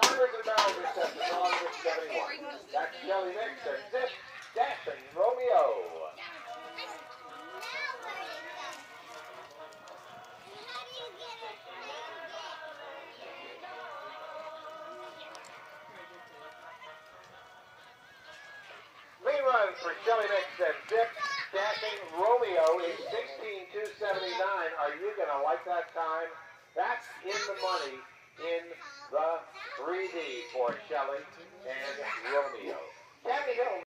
Timers and set to draw number 71. That's Shelly Mix and Zip, Dashing Romeo. Lead runs for Shelly Mix and Zip, Dashing Romeo is 16279. Are you going to like that time? That's in the money 3D for Shelly and.